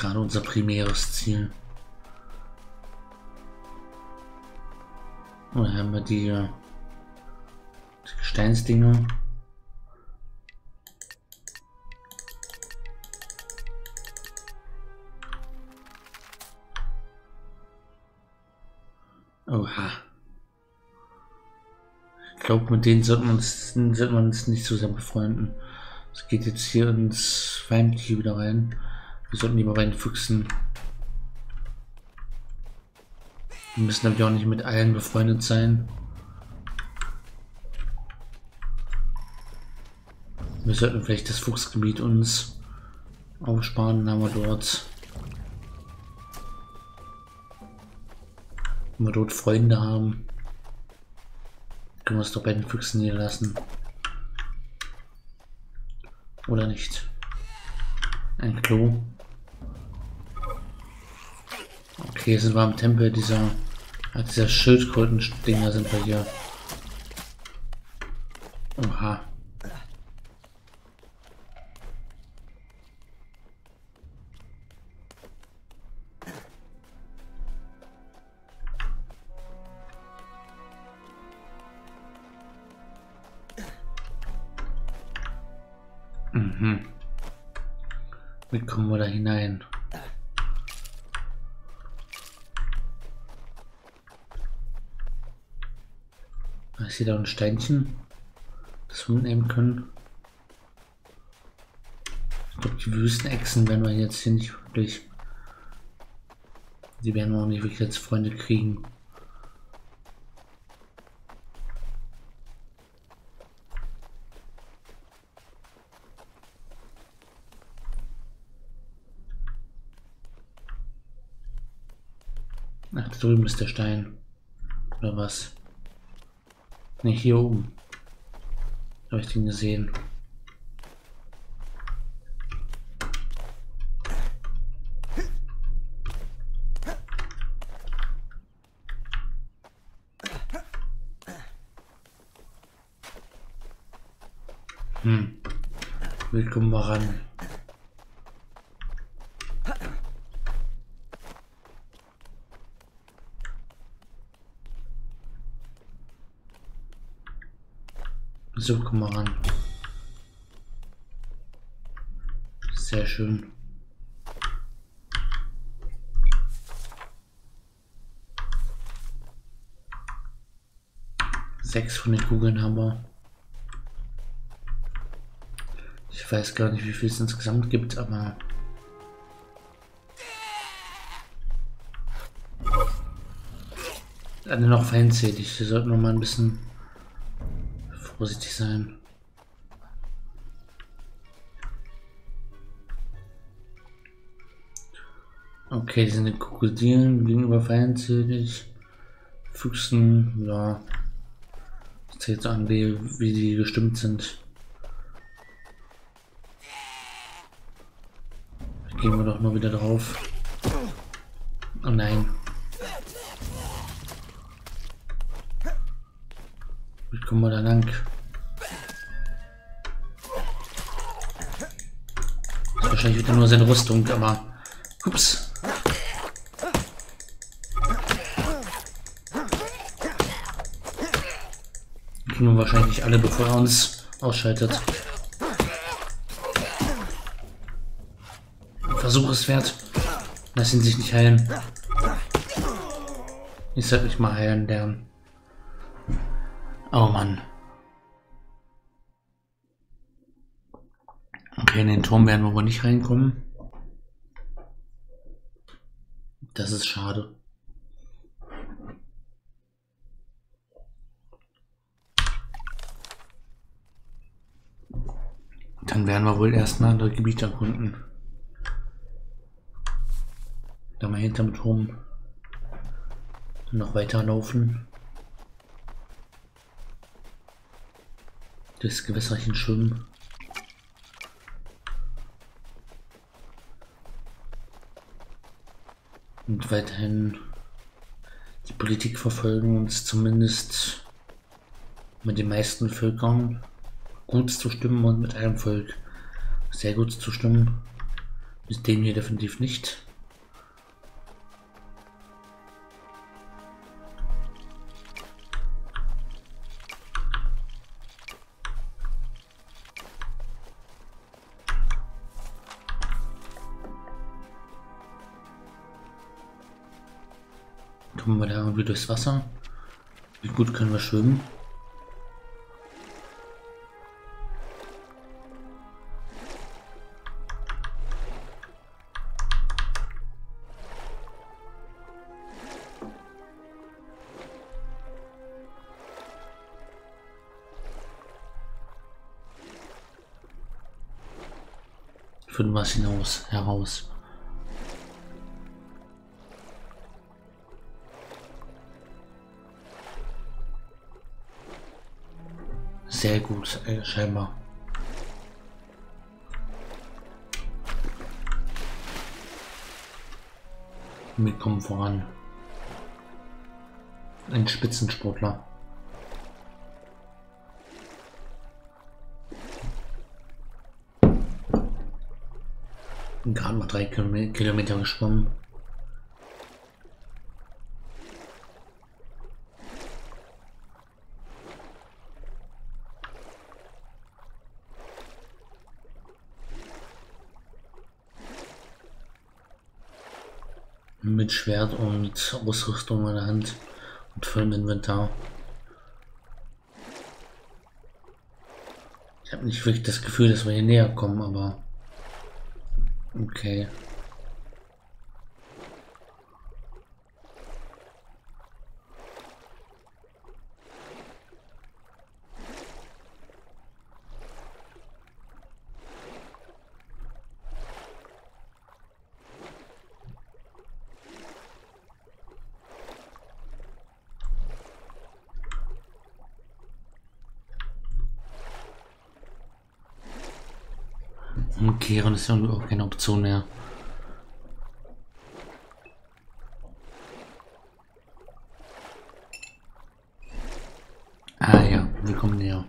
gerade unser primäres Ziel. Und dann haben wir die, äh, die Gesteinsdinger. Oha. Ich glaube, mit denen sollte man, uns, sollte man nicht zusammen befreunden. Es geht jetzt hier ins Feindliche wieder rein. Wir sollten lieber bei den Füchsen. Wir müssen aber auch nicht mit allen befreundet sein. Wir sollten vielleicht das Fuchsgebiet uns aufsparen, dann haben wir dort. Wenn wir dort Freunde haben, können wir es doch bei den Füchsen niederlassen. Oder nicht? Ein Klo. Okay, sind wir am Tempel dieser, dieser Schildkröten-Dinger sind wir hier. Oha. Sehe da ein Steinchen, das mitnehmen können. Ich glaube, die Wüstenechsen werden wir jetzt hier nicht wirklich. Die werden wir auch nicht wirklich als Freunde kriegen. Ach, da drüben ist der Stein. Oder was? Ne, hier oben. Habe ich den gesehen. Hm. Willkommen mal ran. So, mal ran. Sehr schön. Sechs von den Kugeln haben wir. Ich weiß gar nicht, wie viel es insgesamt gibt, aber... Alle noch feindselig. Wir sollten noch mal ein bisschen vorsichtig sein. Okay, die sind Krokodilen gegenüber feindselig. Füchsen, ja. Ich zeige jetzt an, wie, wie die gestimmt sind. Gehen wir doch mal wieder drauf. Oh nein. Kommen wir da lang? Wahrscheinlich wieder nur seine Rüstung, aber... Ups. Kriegen wir wahrscheinlich alle, bevor er uns ausschaltet. Versuch es wert. Lass ihn sich nicht heilen. Ich sollte mich mal heilen lernen. Oh Mann. Okay, in den Turm werden wir wohl nicht reinkommen. Das ist schade. Dann werden wir wohl erstmal andere Gebiete erkunden. Da mal hinterm Turm noch weiterlaufen. Durchs Gewässerchen schwimmen. Und weiterhin die Politik verfolgen, uns zumindest mit den meisten Völkern gut zu stimmen und mit einem Volk sehr gut zu stimmen. Ist den hier definitiv nicht. Wir durchs Wasser? Wie gut können wir schwimmen? Finden es hinaus, heraus. Sehr gut, äh, scheinbar. Wir kommen voran. Ein Spitzensportler. Gerade mal drei Kilometer geschwommen. Mit Schwert und Ausrüstung in der Hand und vollem Inventar. Ich habe nicht wirklich das Gefühl, dass wir hier näher kommen, aber okay. Ist ja auch keine Option mehr. Ah ja, wir kommen näher.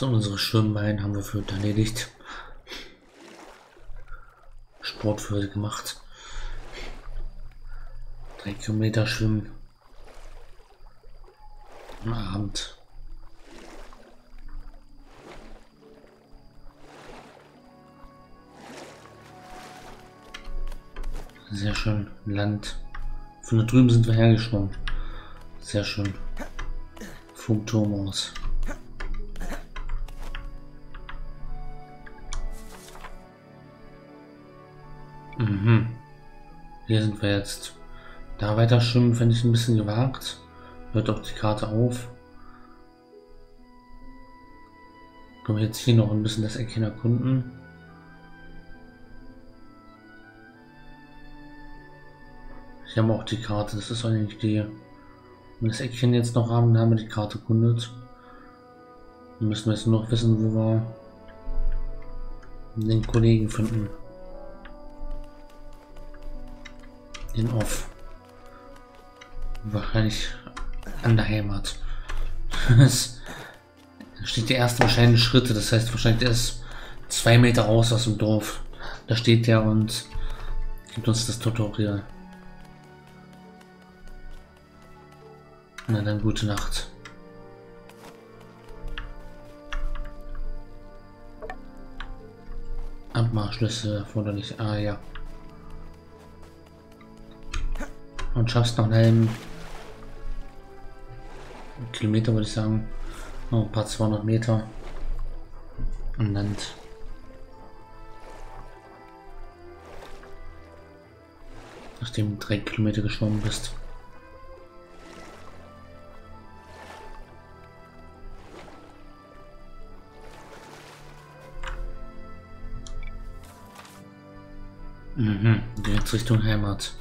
So, unsere Schwimmbeine haben wir für erledigt. Sport für gemacht. Drei Kilometer schwimmen. Am Abend. Sehr schön. Land. Von da drüben sind wir hergeschwommen. Sehr schön. Vom Turm aus. Hier sind wir jetzt. Da weiter schwimmen finde ich ein bisschen gewagt. Hört auch die Karte auf. Können wir jetzt hier noch ein bisschen das Eckchen erkunden. Haben wir auch die Karte, das ist eigentlich die. Wenn das Eckchen jetzt noch haben, dann haben wir die Karte erkundet. Dann müssen wir jetzt nur noch wissen, wo wir den Kollegen finden. Den auf. Wahrscheinlich an der Heimat. Es steht die ersten wahrscheinlichen Schritte, das heißt wahrscheinlich der ist zwei Meter raus aus dem Dorf. Da steht der und gibt uns das Tutorial. Na dann gute Nacht. Abmachschlüsse erforderlich. Ah ja. Und schaffst noch einen Kilometer, würde ich sagen. Noch ein paar 200 Meter. Und dann nachdem du drei Kilometer geschwommen bist. Mhm, jetzt Richtung Heimat.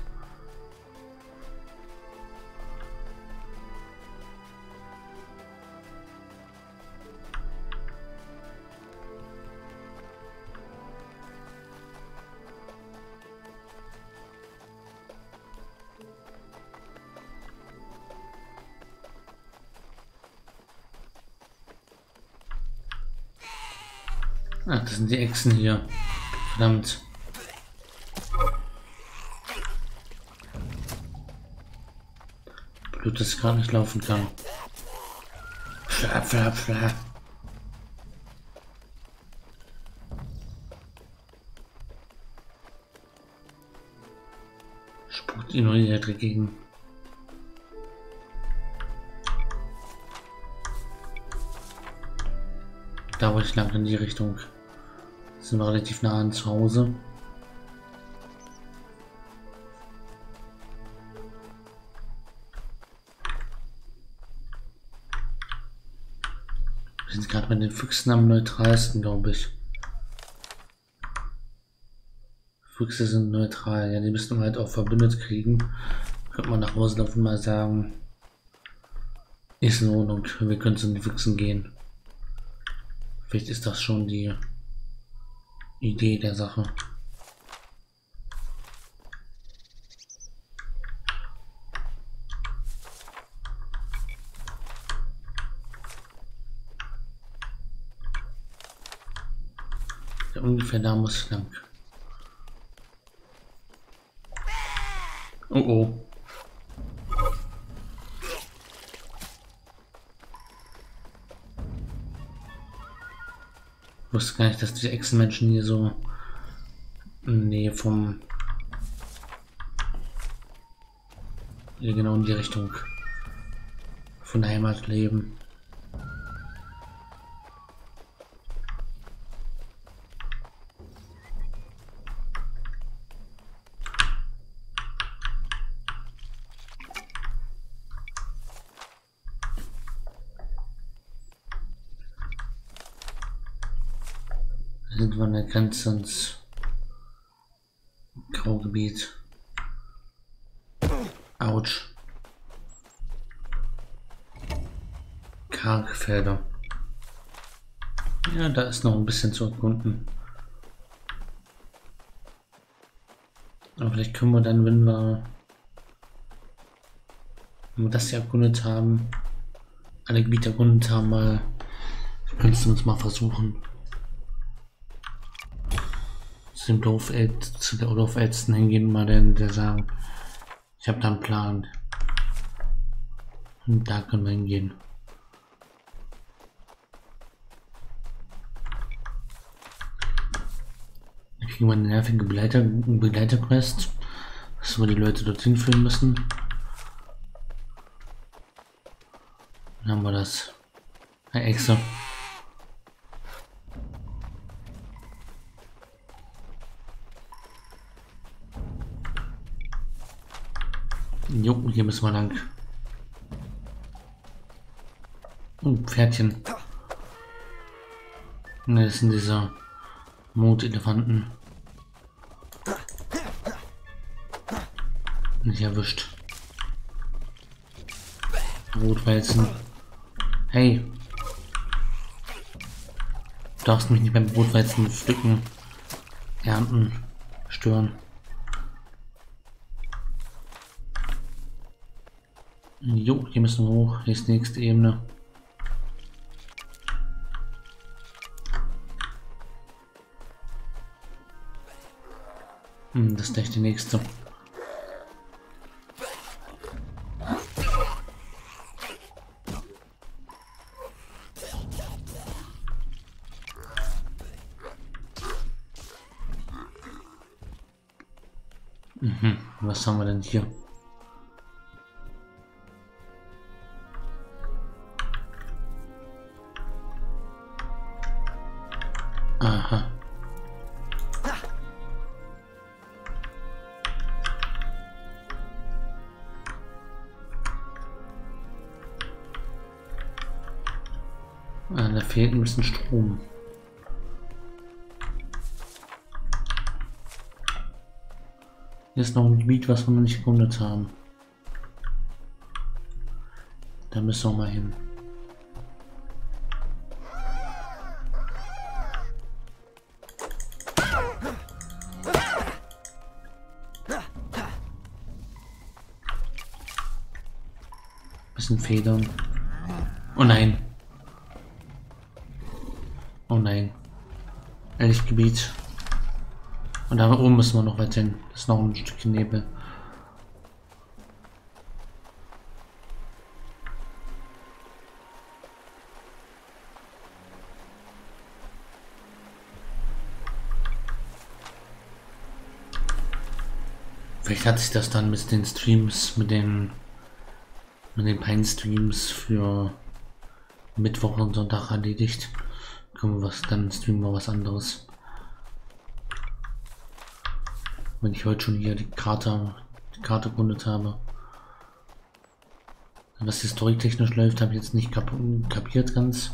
Sind die Echsen hier. Verdammt. Blut, dass ich gerade nicht laufen kann. Flap, flap, flap. Spuckt ihn nur dagegen. Da wollte ich lang in die Richtung. Sind relativ nah an zu Hause. Wir sind gerade mit den Füchsen am neutralsten, glaube ich. Füchse sind neutral. Ja, die müssen wir halt auch verbündet kriegen. Könnte man nach Hause davon mal sagen. Ist in Ordnung. Wir können zu den Füchsen gehen. Vielleicht ist das schon die Idee der Sache. Ja, ungefähr da muss ich lang. Oh oh. Wusste gar nicht, dass die Echsenmenschen hier so in Nähe vom hier genau in die Richtung von der Heimat leben. Wir an der Grenze ins Graugebiet. Autsch. Kargfelder. Ja, da ist noch ein bisschen zu erkunden. Aber vielleicht können wir dann, wenn wir, wenn wir das hier erkundet haben, alle Gebiete erkundet haben, mal, könntest du uns mal versuchen, zu dem Dorf zu der Dorfältesten hingehen, mal der, der sagen, ich habe da einen Plan. Und da können wir hingehen. Ich kriege meine nervige Begleiter, Begleiterquest, dass wir die Leute dorthin führen müssen. Dann haben wir das. Eine Echse. Jo, hier müssen wir lang. Oh, Pferdchen. Ne, das sind diese Mondelefanten. Nicht erwischt. Rotwälzen. Hey. Du darfst mich nicht beim Rotweizen pflücken, ernten, stören. Jo, hier müssen wir hoch. Hier ist die nächste Ebene. Hm, das ist gleich die nächste. Mhm, was haben wir denn hier? Bisschen Strom. Hier ist noch ein Gebiet, was wir noch nicht erkundet haben. Da müssen wir mal hin. Bisschen Federn. Oh nein. Elchgebiet. Und da oben müssen wir noch weit hin. Das ist noch ein Stückchen Nebel. Vielleicht hat sich das dann mit den Streams, mit den mit den Pine Streams für Mittwoch und Sonntag erledigt. Können wir was dann streamen wir was anderes. Wenn ich heute schon hier die Karte, die Karte erkundet habe. Was historiktechnisch läuft, habe ich jetzt nicht kap kapiert ganz.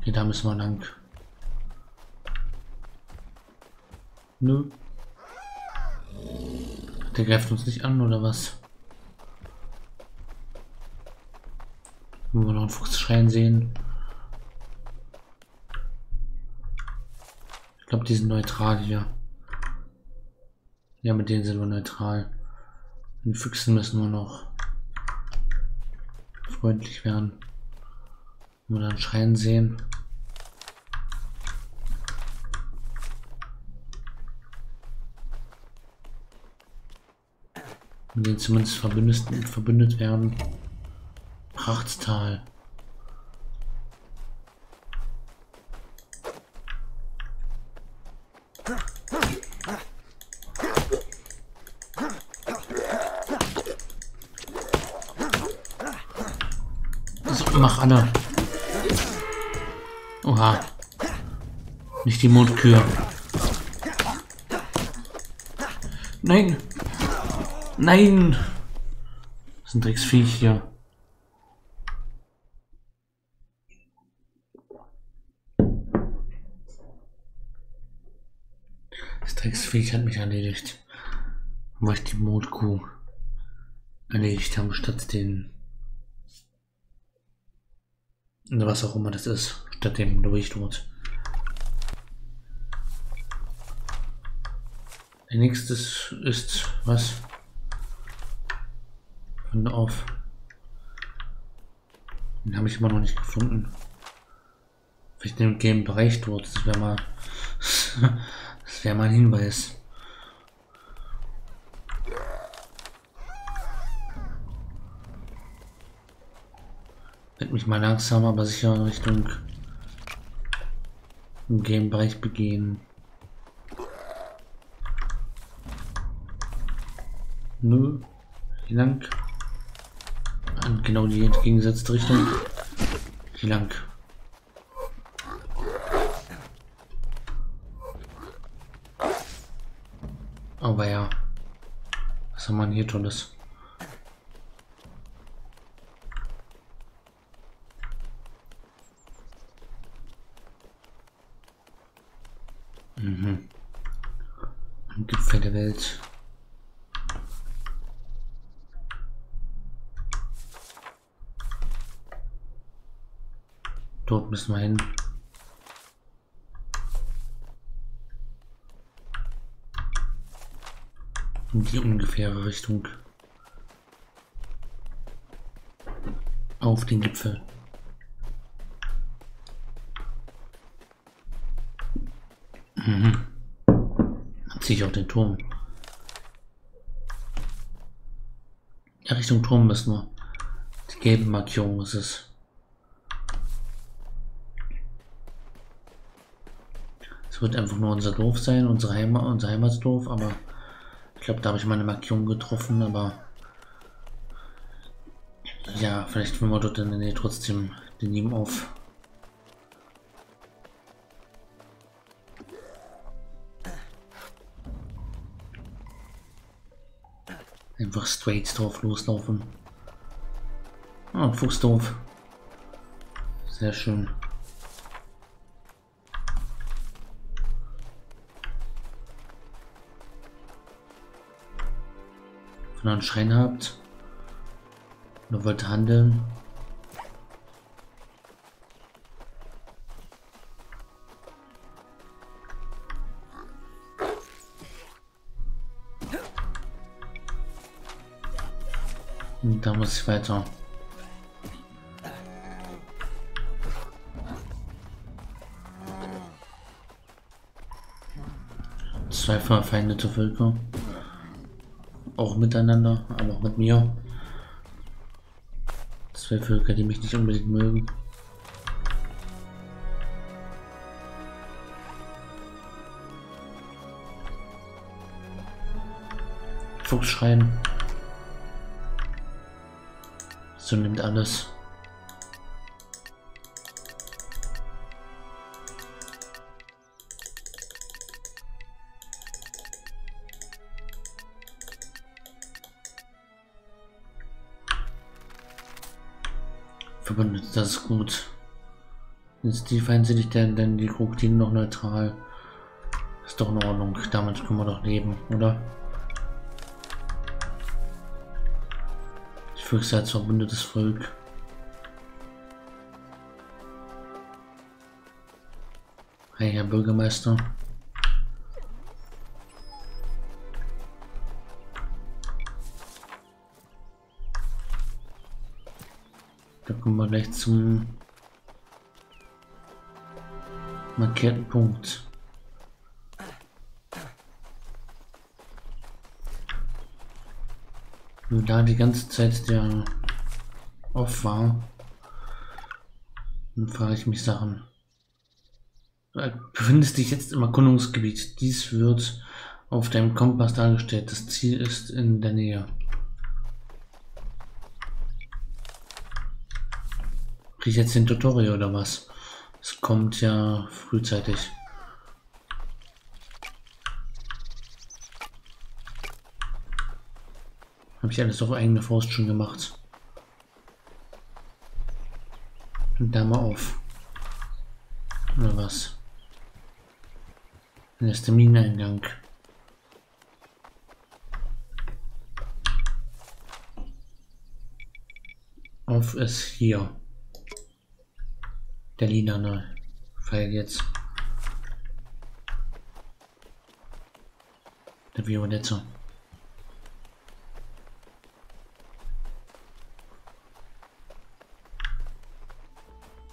Okay, da müssen wir lang. Nö. Der greift uns nicht an, oder was? Wenn wir noch einen Fuchsschrein sehen. Glaube, die sind neutral hier. Ja, mit denen sind wir neutral. Den Füchsen müssen wir noch freundlich werden. Wenn wir dann Schreien sehen. Mit denen zumindest verbündet, verbündet werden. Prachtstal. Mach Anna. Oha. Nicht die Mondkühe. Nein. Nein. Das ist ein Drecksviech hier. Das Drecksviech hat mich erledigt. Weil ich die Mondkuh erledigt habe, statt den was auch immer das ist, statt dem Durchtod. Der nächste ist was? Von auf. Den habe ich immer noch nicht gefunden. Vielleicht im Game-Bereich dort. Das wäre mal. das wäre mal ein Hinweis. Wird mich mal langsam, aber sicher Richtung Game-Bereich begehen. Nö, hier lang. Und genau die entgegengesetzte Richtung. Hier lang. Aber ja. Was haben wir hier tolles? Mhm. Ein Gipfel der Welt. Wir hin. In die ungefähre Richtung. Auf den Gipfel. Mhm. Dann ziehe ich auf den Turm. Ja, Richtung Turm müssen wir. Die gelbe Markierung ist es. Es wird einfach nur unser Dorf sein, unsere Heimat, unser Heimatsdorf, aber ich glaube, da habe ich meine Markierung getroffen, aber ja, vielleicht wenn wir dort in der Nähe trotzdem den Nehmen auf. Einfach straight drauf loslaufen. Ah, Fuchsdorf. Sehr schön. Noch einen Schrein habt. Oder wollt handeln. Und da muss ich weiter. Zwei verfeindete Völker. Auch miteinander, aber auch mit mir. Zwei Völker, die mich nicht unbedingt mögen. Fuchsschreien. So nimmt alles. Verbündet, das ist gut. Ist die feindselig, denn, denn die Krokodile noch neutral. Ist doch in Ordnung. Damit können wir doch leben, oder? Füchse als verbündetes Volk. Hey, Herr Bürgermeister. Da kommen wir gleich zum markierten Punkt. Nur da die ganze Zeit der off war, dann frage ich mich Sachen. Du befindest dich jetzt im Erkundungsgebiet. Dies wird auf deinem Kompass dargestellt. Das Ziel ist in der Nähe. Krieg ich jetzt den Tutorial oder was? Es kommt ja frühzeitig. Habe ich alles auf eigene Faust schon gemacht. Und da mal auf. Oder was? Das ist der Mineneingang. Auf ist hier. Der lilane Pfeil jetzt. Der violette.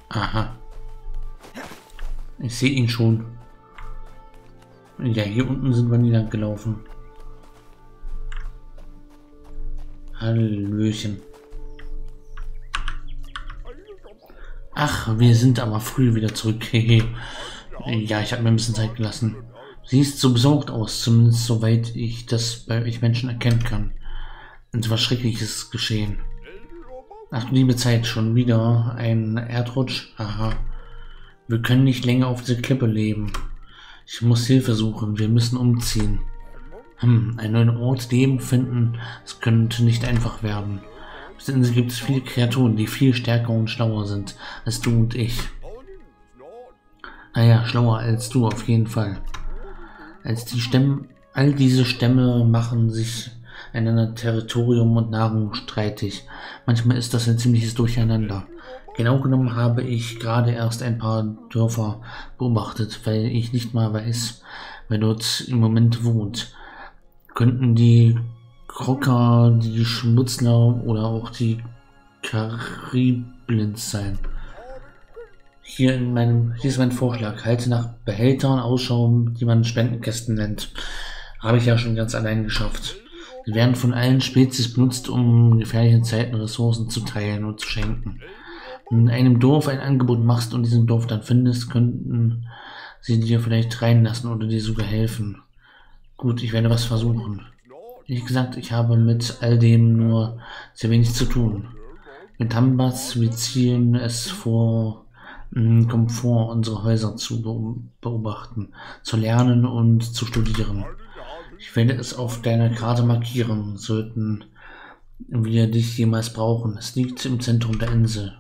Aha. Ich sehe ihn schon. Ja, hier unten sind wir nie lang gelaufen. Hallöchen. Ach, wir sind aber früh wieder zurück. ja, ich habe mir ein bisschen Zeit gelassen. Siehst so besorgt aus, zumindest soweit ich das bei euch Menschen erkennen kann. Und was Schreckliches geschehen. Ach, liebe Zeit, schon wieder ein Erdrutsch? Aha. Wir können nicht länger auf dieser Klippe leben. Ich muss Hilfe suchen. Wir müssen umziehen. Hm, einen neuen Ort leben finden, das könnte nicht einfach werden. Auf der gibt es viele Kreaturen, die viel stärker und schlauer sind als du und ich. Naja, schlauer als du auf jeden Fall. Als die Stämme, all diese Stämme machen sich einander Territorium und Nahrung streitig. Manchmal ist das ein ziemliches Durcheinander. Genau genommen habe ich gerade erst ein paar Dörfer beobachtet, weil ich nicht mal weiß, wer dort im Moment wohnt. Könnten die Krocker, die Schmutzler oder auch die Kariblins sein. Hier in meinem, hier ist mein Vorschlag. Halte nach Behältern Ausschau, die man Spendenkästen nennt. Habe ich ja schon ganz allein geschafft. Sie werden von allen Spezies benutzt, um gefährliche Zeiten Ressourcen zu teilen und zu schenken. Wenn du in einem Dorf ein Angebot machst und diesen Dorf dann findest, könnten sie dir vielleicht reinlassen oder dir sogar helfen. Gut, ich werde was versuchen. Wie gesagt, ich habe mit all dem nur sehr wenig zu tun. Mit Hambas, wir ziehen es vor, hm, Komfort unsere Häuser zu beobachten, zu lernen und zu studieren. Ich werde es auf deiner Karte markieren, sollten wir dich jemals brauchen. Es liegt im Zentrum der Insel.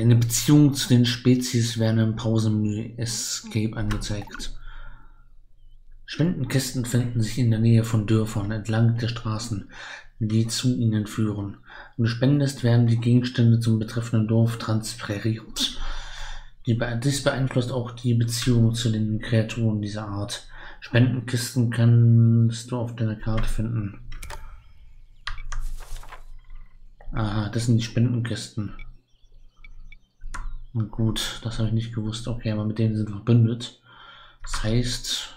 Deine Beziehung zu den Spezies werden im Pausenmenü Escape angezeigt. Spendenkisten finden sich in der Nähe von Dörfern entlang der Straßen, die zu ihnen führen. Wenn du spendest, werden die Gegenstände zum betreffenden Dorf transferiert. dies beeinflusst auch die Beziehung zu den Kreaturen dieser Art. Spendenkisten kannst du auf deiner Karte finden. Aha, das sind die Spendenkisten. Gut, das habe ich nicht gewusst. Okay, aber mit denen sind wir verbündet. Das heißt,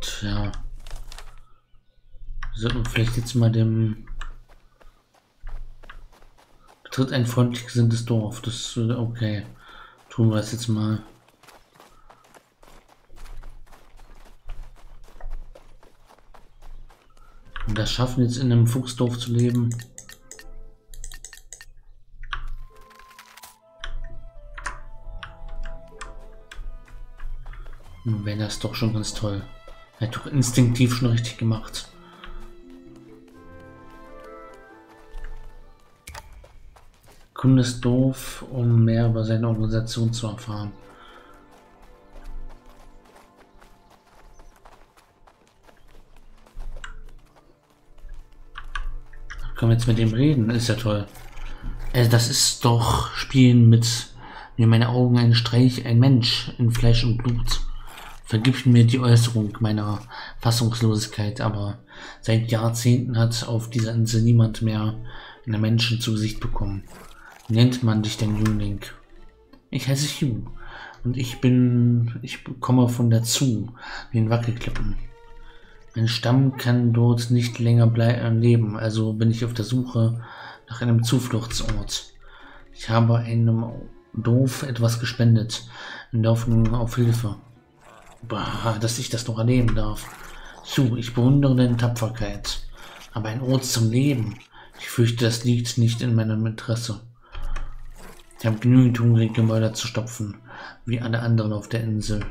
Tja. Wir sollten vielleicht jetzt mal dem... Betritt ein freundlich gesinntes Dorf. Das okay. Tun wir es jetzt mal. Und das schaffen jetzt in einem Fuchsdorf zu leben. Wäre das doch schon ganz toll. Er hat doch instinktiv schon richtig gemacht. Kunde ist doof, um mehr über seine Organisation zu erfahren. Können wir jetzt mit ihm reden? Ist ja toll. Also das ist doch Spielen mit mir meine Augen ein Streich, ein Mensch in Fleisch und Blut. Vergib mir die Äußerung meiner Fassungslosigkeit, aber seit Jahrzehnten hat auf dieser Insel niemand mehr einen Menschen zu Gesicht bekommen. Nennt man dich denn Jüngling? Ich heiße Hugh und ich bin, ich komme von der Zu, den Wackelklippen. Mein Stamm kann dort nicht länger leben, also bin ich auf der Suche nach einem Zufluchtsort. Ich habe einem Dorf etwas gespendet, in der Hoffnung auf Hilfe. Bah, dass ich das noch erleben darf. So, ich bewundere deine Tapferkeit. Aber ein Ort zum Leben. Ich fürchte, das liegt nicht in meinem Interesse. Ich habe genügend hungrige Mörder zu stopfen, wie alle anderen auf der Insel.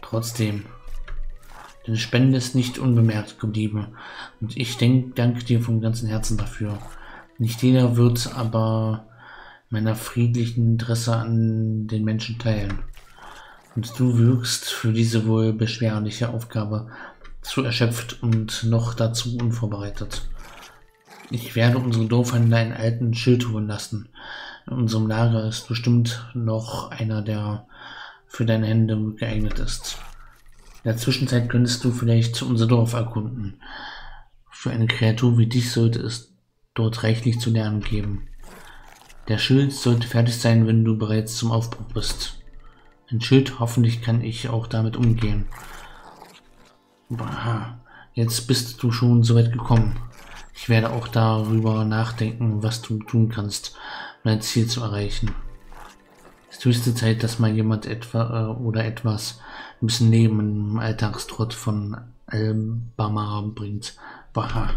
Trotzdem, deine Spende ist nicht unbemerkt geblieben und ich denk, danke dir vom ganzen Herzen dafür. Nicht jeder wird aber meiner friedlichen Interesse an den Menschen teilen und du wirkst für diese wohl beschwerliche Aufgabe zu erschöpft und noch dazu unvorbereitet. Ich werde unsere Dorfhändler einen alten Schild holen lassen. In unserem Lager ist bestimmt noch einer, der für deine Hände geeignet ist. In der Zwischenzeit könntest du vielleicht unser Dorf erkunden. Für eine Kreatur wie dich sollte es dort reichlich zu lernen geben. Der Schild sollte fertig sein, wenn du bereits zum Aufbruch bist. Ein Schild, hoffentlich kann ich auch damit umgehen. Aha, jetzt bist du schon so weit gekommen. Ich werde auch darüber nachdenken, was du tun kannst, um dein Ziel zu erreichen. Es ist höchste Zeit, dass mal jemand etwa äh, oder etwas ein bisschen Leben im Alltagstrott von Alabama bringt. Baha.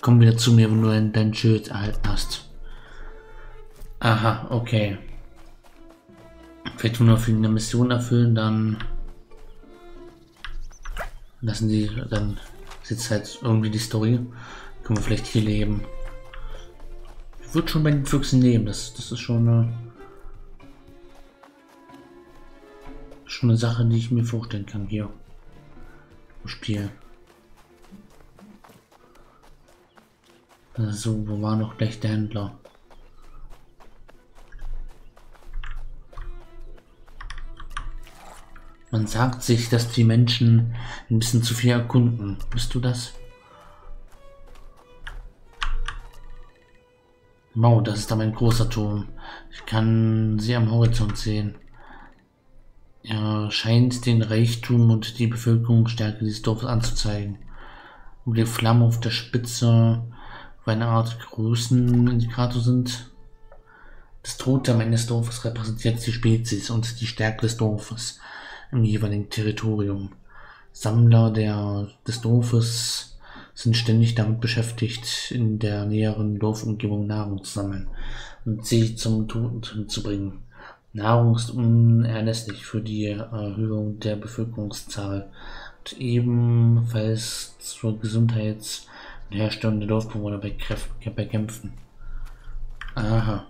Komm wieder zu mir, wenn du dein, Schild erhalten hast. Aha, okay. Vielleicht nur noch eine Mission erfüllen, dann lassen die, dann sitzt halt irgendwie die Story. Können wir vielleicht hier leben. Ich würde schon bei den Füchsen leben, das, das ist schon eine, schon eine Sache, die ich mir vorstellen kann hier im Spiel. So, wo war noch gleich der Händler? Man sagt sich, dass die Menschen ein bisschen zu viel erkunden. Bist du das? Wow, das ist aber ein großer Turm. Ich kann sie am Horizont sehen. Er scheint den Reichtum und die Bevölkerungsstärke dieses Dorfes anzuzeigen. Wo die Flammen auf der Spitze eine Art Größenindikator sind. Das Totem eines Dorfes repräsentiert die Spezies und die Stärke des Dorfes im jeweiligen Territorium. Sammler der, des Dorfes sind ständig damit beschäftigt, in der näheren Dorfumgebung Nahrung zu sammeln und sie zum Tod zu bringen. Nahrung ist unerlässlich für die Erhöhung der Bevölkerungszahl und ebenfalls zur Gesundheits- und Herstellung der Dorfbewohner bekämpfen. Aha.